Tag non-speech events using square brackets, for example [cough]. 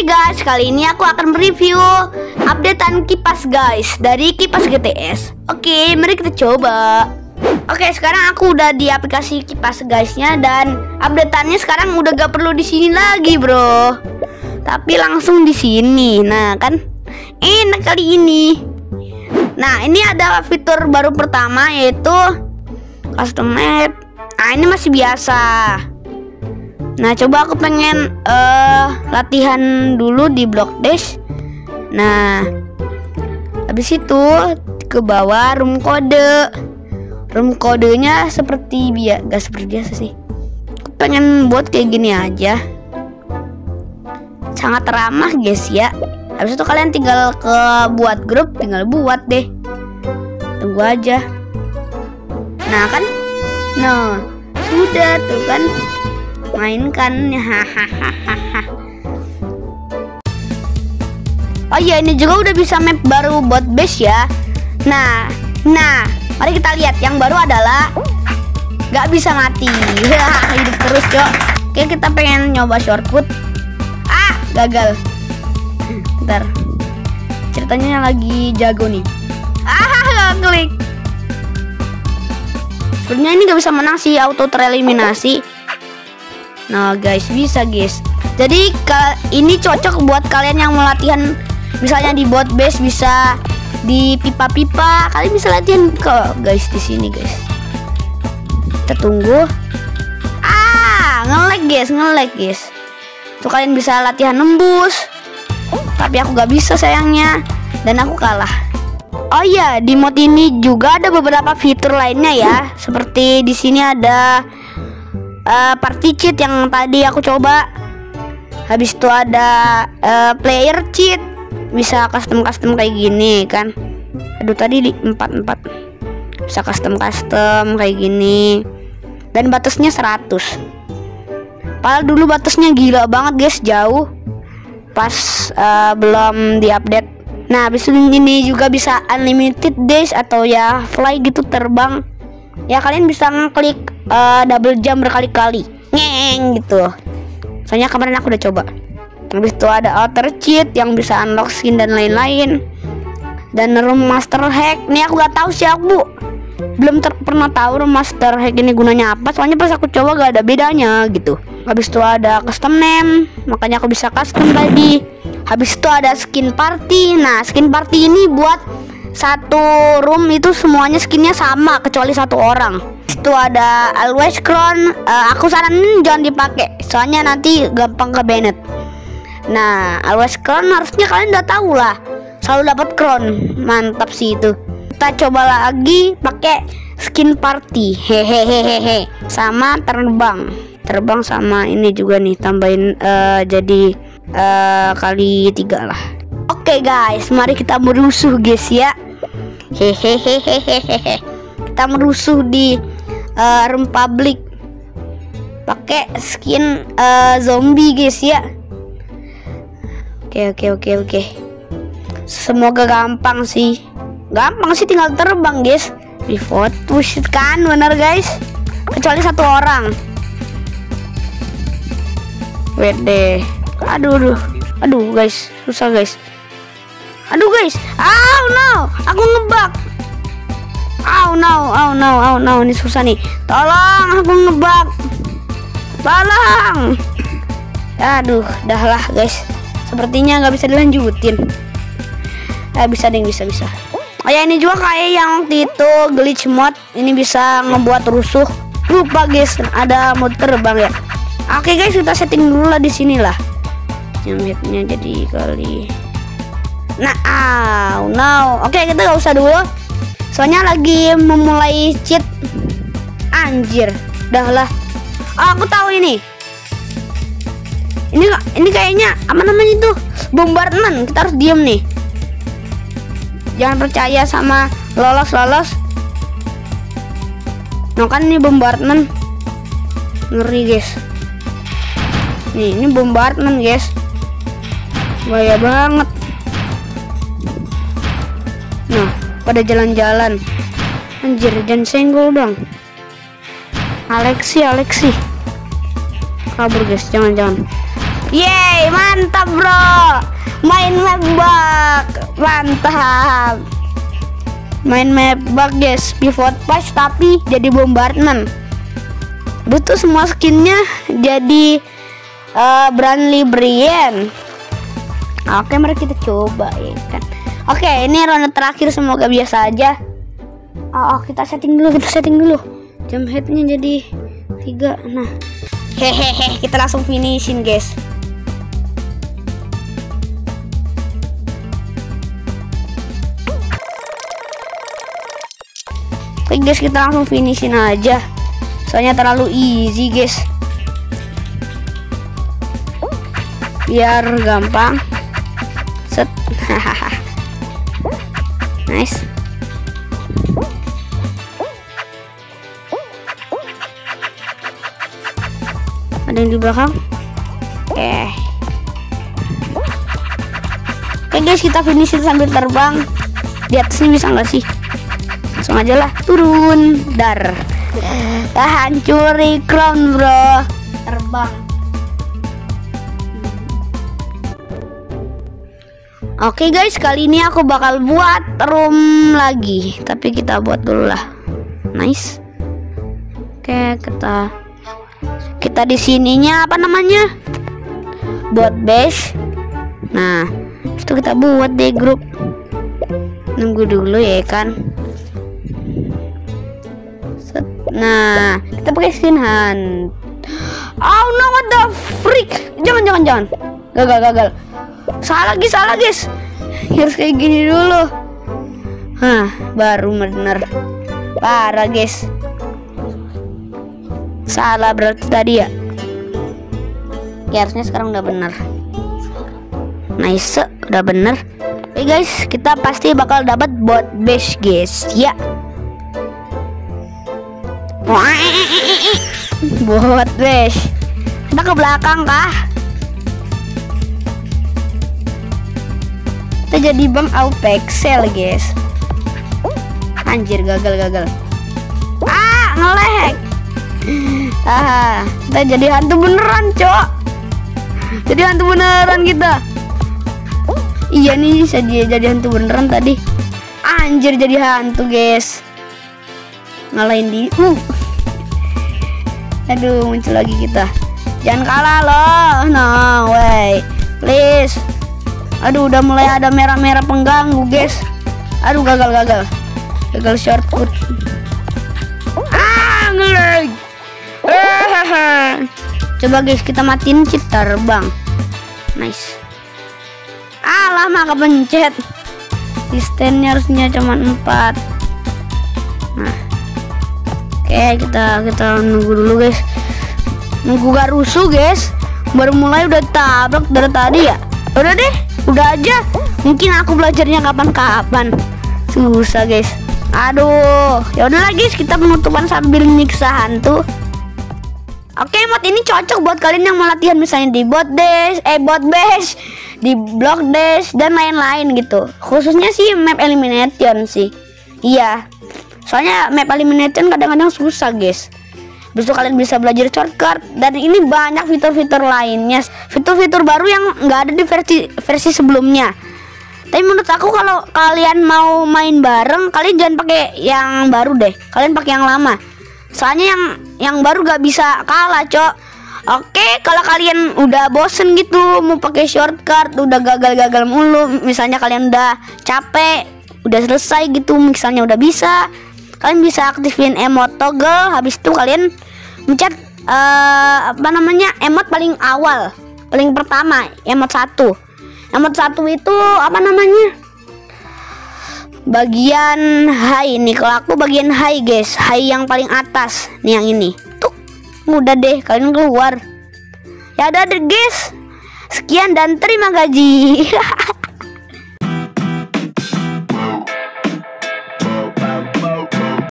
Oke guys, kali ini aku akan mereview updatean kipas guys dari kipas GTS. Oke, mari kita coba. Oke, sekarang aku udah di aplikasi kipas guysnya dan updateannya sekarang udah gak perlu di sini lagi, bro. Tapi langsung di sini. Nah, kan enak kali ini. Nah, ini ada fitur baru pertama yaitu custom map. Nah, ini masih biasa. Nah, coba aku pengen uh, latihan dulu di block dash. Nah, habis itu ke bawah room kode. Room kodenya seperti biasa, gak seperti biasa sih. Aku pengen buat kayak gini aja. Sangat ramah, guys ya. Habis itu kalian tinggal ke buat grup, tinggal buat deh. Tunggu aja. Nah, kan? Nah, sudah tuh kan mainkan. Hahaha [laughs] Oh iya ini juga udah bisa map baru buat base ya. Nah Nah Mari kita lihat. Yang baru adalah Gak bisa mati. [laughs] Hidup terus cok. Oke kita pengen nyoba shortcut. Ah gagal. Bentar. Ceritanya lagi jago nih. Ah [laughs] gak klik. Sebenarnya ini gak bisa menang sih auto tereliminasi Nah guys bisa guys. Jadi ini cocok buat kalian yang mau latihan. Misalnya di bot base bisa di pipa-pipa Kalian bisa latihan ke guys di sini guys. Kita tunggu. Ah ngelag guys ngelag guys. Tuh kalian bisa latihan nembus. Tapi aku gak bisa sayangnya. Dan aku kalah. Oh iya, di mod ini juga ada beberapa fitur lainnya ya. Seperti di sini ada uh, party cheat yang tadi aku coba. Habis itu ada uh, player cheat. Bisa custom custom kayak gini kan? Aduh tadi di empat empat bisa custom custom kayak gini. Dan batasnya 100 padahal dulu batasnya gila banget guys. Jauh. Pas uh, belum diupdate. Nah habis ini juga bisa unlimited days atau ya fly gitu terbang. Ya kalian bisa ngeklik uh, double jump berkali-kali. Ngeng gitu. Soalnya kemarin aku udah coba. Habis itu ada outer cheat yang bisa unlock skin dan lain-lain. Dan room master hack. Nih aku gak tahu sih aku belum ter pernah tahu room master hack ini gunanya apa. Soalnya pas aku coba gak ada bedanya gitu. Habis itu ada custom name. Makanya aku bisa custom tadi. Habis itu ada skin party. Nah skin party ini buat satu room itu semuanya skinnya sama kecuali satu orang. Itu ada always crown uh, aku saranin jangan dipakai soalnya nanti gampang ke Bennett nah always crown harusnya kalian udah tahu lah selalu dapat crown. Mantap sih itu. Kita coba lagi pakai skin party. Hehehehe. Sama terbang. Terbang sama ini juga nih tambahin uh, jadi uh, kali tiga lah oke guys mari kita merusuh guys ya. Hehehehehehe. Kita merusuh di uh, room public pakai skin uh, zombie guys ya. Oke oke oke oke. Semoga gampang sih. Gampang sih tinggal terbang guys. Pivot push kan bener guys? Kecuali satu orang. Wede. Aduh aduh. Aduh guys. Susah guys aduh guys oh no aku ngebak Oh no, oh no, oh no, ini susah nih. Tolong aku ngebak. Tolong. Aduh, dah lah guys. Sepertinya nggak bisa dilanjutin. Eh bisa deh, bisa bisa. Oh ya ini juga kayak yang itu glitch mod. Ini bisa ngebuat rusuh. Lupa guys, ada mod terbang ya. Oke guys, kita setting dulu lah di sini lah. Jamitnya jadi kali. Nah, oh no. Oke, kita nggak usah dulu. Soalnya lagi memulai cheat. Anjir. Dah lah. Oh, aku tahu ini. Ini ini kayaknya apa namanya itu? Bombardment. Kita harus diem nih. Jangan percaya sama lolos lolos. Nah kan ini bombardment. Ngeri guys. Nih ini bombardment guys. Bahaya banget pada jalan-jalan. Anjir jangan senggol dong. Alexi Alexi. Kabur guys jangan-jangan. Yeay mantap bro. Bug mantap. Main map bug guys pivot patch tapi jadi bombardment itu semua skinnya jadi uh, Branly Brian oke mari kita coba ya kan oke ini ronde terakhir semoga biasa aja. Oh, oh kita setting dulu kita setting dulu. Jam headnya jadi tiga nah. Hehehe kita langsung finishin guys. Oke guys kita langsung finishin aja. Soalnya terlalu easy guys. Biar gampang. Set [laughs] Nice. Ada yang di belakang? Oke Oke guys kita finishin sambil terbang. Di atas ini bisa nggak sih? Langsung aja lah turun. Dar. Hancuri crown bro. Terbang Oke okay guys, kali ini aku bakal buat room lagi, tapi kita buat dulu lah. Nice. Oke, okay, kita kita di sininya apa namanya? Buat base. Nah, itu kita buat deh grup. Nunggu dulu ya kan. Nah, kita pakai skin hunt. Oh no, what the freak? Jangan, jangan, jangan. Gagal, gagal. Salah guys, salah guys. Harus kayak gini dulu. Hah, baru bener. Parah guys. Salah berarti tadi ya. Ya harusnya sekarang udah bener. Nice, udah bener. Oke guys, kita pasti bakal dapat bot base guys. Ya. Buat wes. Kita ke belakang kah? Kita jadi bang Aupexel guys. Anjir gagal gagal. Ah ngelek. Ah kita jadi hantu beneran cok. Jadi hantu beneran kita. Iya nih bisa dia jadi hantu beneran tadi. Anjir jadi hantu guys. Ngalahin di. Uh aduh muncul lagi kita jangan kalah loh no way please aduh udah mulai ada merah-merah pengganggu guys. Aduh gagal gagal. Gagal short put ah ngelag. Coba guys kita matiin chip terbang nice. Ah lama kepencet. Distennya harusnya cuma 4 Nah. Oke kita kita nunggu dulu guys. Nunggu gak rusuh guys. Baru mulai udah tabrak dari tadi ya. Udah deh udah aja. Mungkin aku belajarnya kapan-kapan. Susah guys. Aduh. Ya udah guys. Kita penutupan sambil nyiksa hantu. Oke mod ini cocok buat kalian yang mau latihan misalnya di bot dash, eh bot bash, di block dash dan lain-lain gitu. Khususnya sih map elimination sih. Iya, soalnya map elimination kadang-kadang susah guys Besok kalian bisa belajar shortcut dan ini banyak fitur-fitur lainnya. Fitur-fitur baru yang nggak ada di versi versi sebelumnya. Tapi menurut aku kalau kalian mau main bareng kalian jangan pakai yang baru deh. Kalian pakai yang lama. Soalnya yang yang baru gak bisa kalah cok. Oke kalau kalian udah bosen gitu mau pakai shortcut udah gagal-gagal mulu misalnya kalian udah capek udah selesai gitu misalnya udah bisa kalian bisa aktifin emot toggle habis itu kalian mencet uh, apa namanya emot paling awal paling pertama emot satu. Emot satu itu apa namanya bagian high ini. Kalau aku bagian high guys. High yang paling atas nih yang ini. Tuh mudah deh kalian keluar. Ya ada deh guys. Sekian dan terima gaji [laughs]